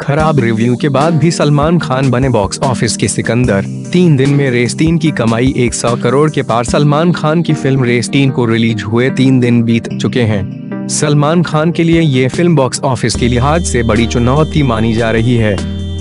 खराब रिव्यू के बाद भी सलमान खान बने बॉक्स ऑफ़िस के सिकंदर। तीन दिन में रेस तीन की कमाई 100 करोड़ के पार सलमान खान की फ़िल्म रेस तीन को रिलीज़ हुए तीन दिन बीत चुके हैं। सलमान खान के लिए ये फ़िल्म बॉक्स ऑफ़िस के लिहाज से बड़ी चुनौती मानी जा रही है।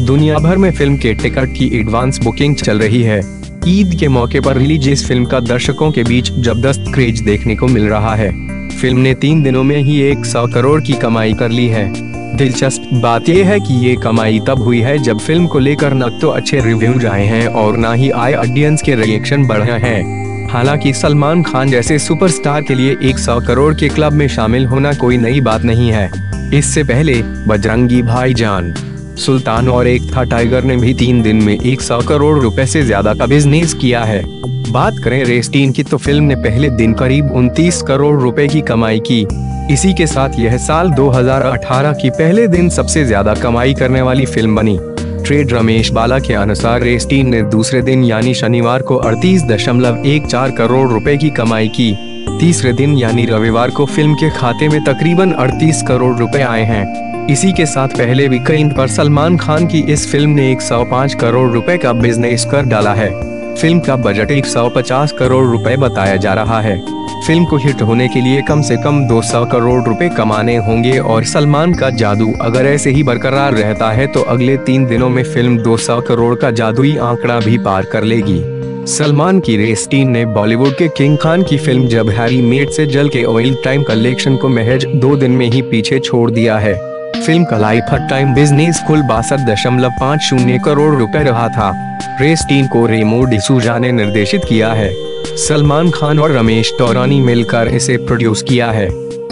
दुनिया भर में फ़िल्म के टिकट की एडवांस बुकिंग चल रही है। ईद के मौके पर रिलीज़ इस फ़िल्म का दर्शकों के बीच ज़बरदस्त क्रेज देखने को मिल रहा है। फ़िल्म ने तीन दिनों में ही एक सौ करोड़ की कमाई कर ली है। दिलचस्प बात यह है कि ये कमाई तब हुई है जब फ़िल्म को लेकर न तो अच्छे रिव्यूज़ आए हैं और न ही आए ऑडियंस के रिएक्शन बढ़े हैं। हालाँकि सलमान खान जैसे सुपरस्टार के लिए 100 करोड़ के क्लब में शामिल होना कोई नई बात नहीं है। इससे पहले बजरंगी भाईजान, सुल्तान और एक था टाइगर ने भी तीन दिन में 100 करोड़ रुपए से ज़्यादा का बिज़नेस किया है। बात करें, रेस टीन की तो फ़िल्म ने पहले दिन करीब उनतीस करोड़ रुपए की कमाई की। इसी के साथ यह साल 2018 की पहले दिन सबसे ज़्यादा कमाई करने वाली फ़िल्म बनी। ट्रेड रमेश बाला के अनुसार, रेस टीन ने दूसरे दिन, यानी शनिवार को, अड़तीस दशमलव एक चार करोड़ रुपए की कमाई की। तीसरे दिन, यानी रविवार को, फ़िल्म के खाते में तकरीबन 38 करोड़ रुपए आए हैं। इसी के साथ पहले वीकेंड पर सलमान खान की इस फ़िल्म ने 105 करोड़ रुपए का बिज़नेस कर डाला है। फ़िल्म का बजट 150 करोड़ रुपए बताया जा रहा है। फ़िल्म को हिट होने के लिए कम से कम 200 करोड़ रुपए कमाने होंगे और सलमान का जादू अगर ऐसे ही बरकरार रहता है तो अगले तीन दिनों में फ़िल्म 200 करोड़ का जादुई आंकड़ा भी पार कर लेगी। सलमान की रेस टीम ने बॉलीवुड के किंग खान की फ़िल्म जब हैरी मेट से जल के ऑयल टाइम कलेक्शन को महज दो दिन में ही पीछे छोड़ दिया है। फ़िल्म का लाइफ टाइम बिज़नेस कुल बासठ दशमलव पाँच शून्य करोड़ रुपए रहा था। रेस टीम को रेमो डिसूजा ने निर्देशित किया है। सलमान खान और रमेश टौरानी मिलकर इसे प्रोड्यूस किया है।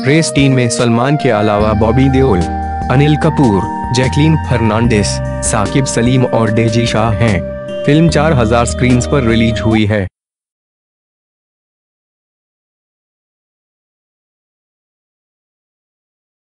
रेस टीम में सलमान के अलावा बॉबी देओल अनिल कपूर जैकलीन फर्नांडिस साकिब सलीम और डेजी शाह हैं। फ़िल्म 4000 स्क्रीन पर रिलीज़ हुई है।